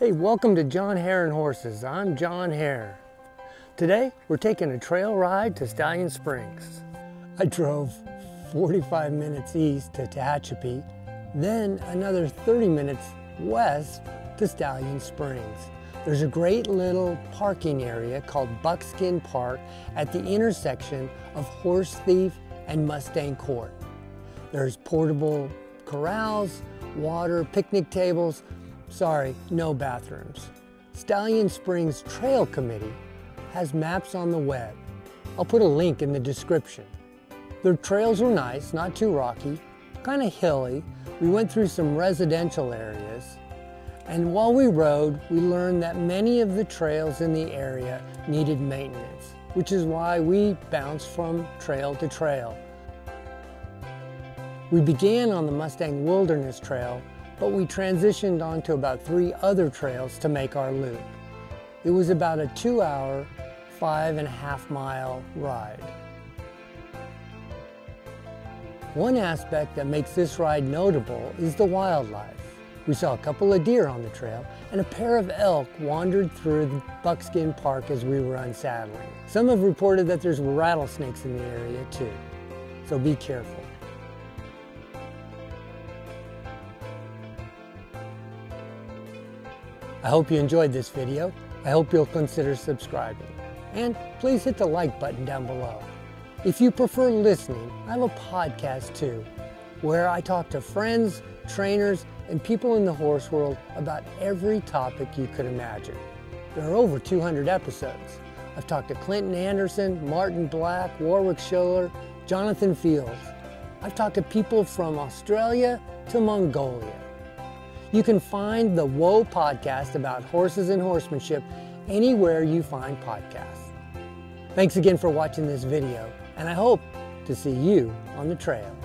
Hey, welcome to John Harrer and Horses. I'm John Harrer. Today, we're taking a trail ride to Stallion Springs. I drove 45 minutes east to Tehachapi, then another 30 minutes west to Stallion Springs. There's a great little parking area called Buckskin Park at the intersection of Horse Thief and Mustang Court. There's portable corrals, water, picnic tables, Sorry, no bathrooms. Stallion Springs Trail Committee has maps on the web. I'll put a link in the description. The trails were nice, not too rocky, kind of hilly. We went through some residential areas. And while we rode, we learned that many of the trails in the area needed maintenance, which is why we bounced from trail to trail. We began on the Mustang Wilderness Trail but we transitioned onto about three other trails to make our loop. It was about a two hour, five and a half mile ride. One aspect that makes this ride notable is the wildlife. We saw a couple of deer on the trail and a pair of elk wandered through the Buckskin Park as we were unsaddling. Some have reported that there's rattlesnakes in the area too, so be careful. I hope you enjoyed this video. I hope you'll consider subscribing. And please hit the like button down below. If you prefer listening, I have a podcast too, where I talk to friends, trainers, and people in the horse world about every topic you could imagine. There are over 200 episodes. I've talked to Clinton Anderson, Martin Black, Warwick Schiller, Jonathan Fields. I've talked to people from Australia to Mongolia. You can find the Whoa podcast about horses and horsemanship anywhere you find podcasts. Thanks again for watching this video, and I hope to see you on the trail.